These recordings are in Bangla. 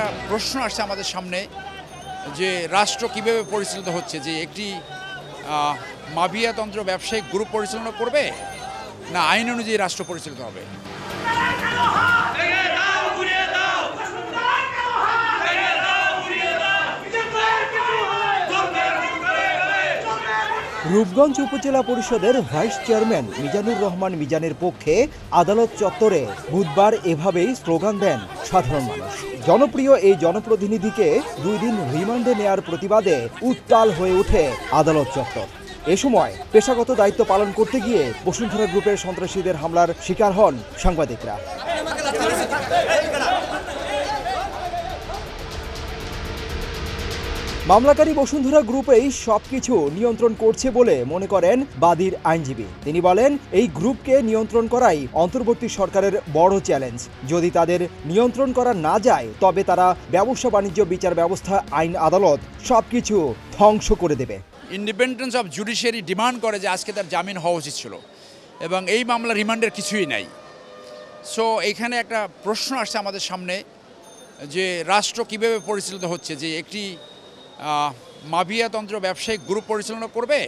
একটা প্রশ্ন আসছে আমাদের সামনে যে রাষ্ট্র কীভাবে পরিচালিত হচ্ছে, যে একটি মাভিয়াতন্ত্র ব্যবসায়িক গ্রুপ পরিচালনা করবে না আইন অনুযায়ী রাষ্ট্র পরিচালিত হবে? রূপগঞ্জ উপজেলা পরিষদের ভাইস চেয়ারম্যান মিজানুর রহমান মিজানের পক্ষে আদালত চত্বরে বুধবার এভাবেই স্লোগান দেন সাধারণ মানুষ। জনপ্রিয় এই জনপ্রতিনিধিকে দুই দিন রিমান্ডে নেয়ার প্রতিবাদে উত্তাল হয়ে ওঠে আদালত চত্বর। এ সময় পেশাগত দায়িত্ব পালন করতে গিয়ে বসুন্ধরা গ্রুপের সন্ত্রাসীদের হামলার শিকার হন সাংবাদিকরা। মামলাকারী বসুন্ধরা গ্রুপেই সবকিছু নিয়ন্ত্রণ করছে বলে মনে করেন বাদীর আইনজীবী। তিনি বলেন, এই গ্রুপকে নিয়ন্ত্রণ করাই অন্তর্বর্তী সরকারের বড় চ্যালেঞ্জ। যদি তাদের নিয়ন্ত্রণ করা না যায়, তবে তারা ব্যবসা বাণিজ্য বিচার ব্যবস্থা, আইন আদালত সবকিছু ধ্বংস করে দেবে। ইন্ডিপেন্ডেন্স অফ জুডিশিয়ারি ডিমান্ড করে যে আজকে তার জামিন হওয়া উচিত ছিল। এবং এই মামলা রিমান্ডের কিছুই নাই। সো এখানে একটা প্রশ্ন আসছে আমাদের সামনে যে রাষ্ট্র কীভাবে পরিচালিত হচ্ছে, যে একটি মাফিয়াতন্ত্র ব্যবসায়িক গ্রুপ পরিচালনা করবে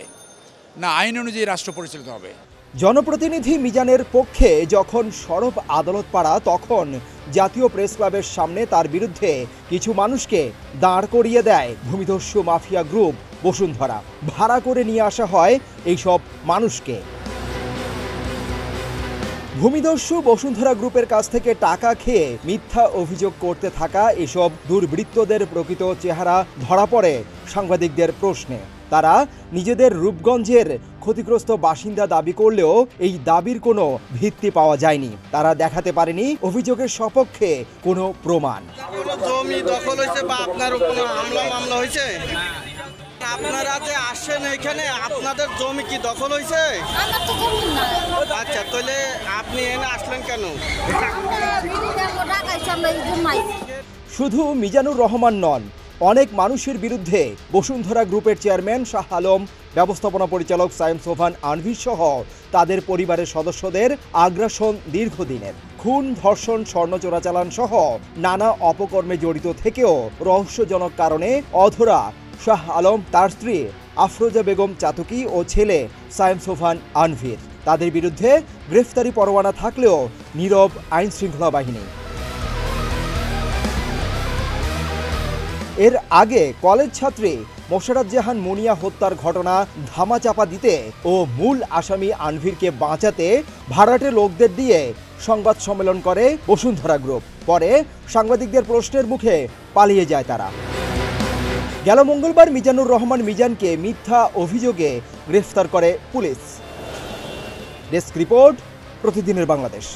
না আইন অনুযায়ী রাষ্ট্র পরিচালিত হবে? জনপ্রতিনিধি মিজানের পক্ষে যখন সরব আদালত পাড়া তখন জাতীয় প্রেস ক্লাবের সামনে তার বিরুদ্ধে কিছু মানুষকে দাঁড় করিয়ে দেয় ভূমিদস্যু মাফিয়া গ্রুপ বসুন্ধরা। ভাড়া করে নিয়ে আসা হয় এইসব মানুষকে। ভূমিদস্যু বসুন্ধরা গ্রুপের কাছ থেকে টাকা খেয়ে মিথ্যা অভিযোগ করতে থাকা এসব দুর্বৃত্তদের প্রকৃত চেহারা ধরা পড়ে সাংবাদিকদের প্রশ্নে। তারা নিজেদের রূপগঞ্জের ক্ষতিগ্রস্ত বাসিন্দা দাবি করলেও এই দাবির কোনো ভিত্তি পাওয়া যায়নি। তারা দেখাতে পারেনি অভিযোগের সপক্ষে কোনো প্রমাণ। জমি দখল হয়েছে বা আপনার কোনো হামলা মামলা হয়েছে? আপনারা যে আসেন এখানে আপনাদের জমি কি দখল হয়েছে? আচ্ছা তাহলে আপনি এনে আসলেন কেন। শুধু মিজানুর রহমান নন, অনেক মানুষের বিরুদ্ধে বসুন্ধরা গ্রুপের চেয়ারম্যান শাহ আলম, ব্যবস্থাপনা পরিচালক সায়েম সোফান আনভির সহ তাদের পরিবারের সদস্যদের আগ্রাসন দীর্ঘদিনের খুন, ধর্ষণ, স্বর্ণ চোরাচালান সহ নানা অপকর্মে জড়িত থেকেও রহস্যজনক কারণে অধরা শাহ আলম, তার স্ত্রী আফরোজা বেগম চাতকি ও ছেলে সায়েম সোফান আনভির তাদের বিরুদ্ধে গ্রেফতারি পরোয়ানা থাকলেও নীরব আইন শৃঙ্খলা বাহিনী। এর আগে কলেজ ছাত্রী মোশারত জাহান মুনিয়া হত্যার ঘটনা ধামাচাপা দিতে ও মূল আসামি আনভিরকে বাঁচাতে ভাড়াটে লোকদের দিয়ে সংবাদ সম্মেলন করে বসুন্ধরা গ্রুপ। পরে সাংবাদিকদের প্রশ্নের মুখে পালিয়ে যায় তারা। গেল মঙ্গলবার মিজানুর রহমান মিজানকে মিথ্যা অভিযোগে গ্রেফতার করে পুলিশ। ডেস্ক রিপোর্ট প্রতিদিনের বাংলাদেশ।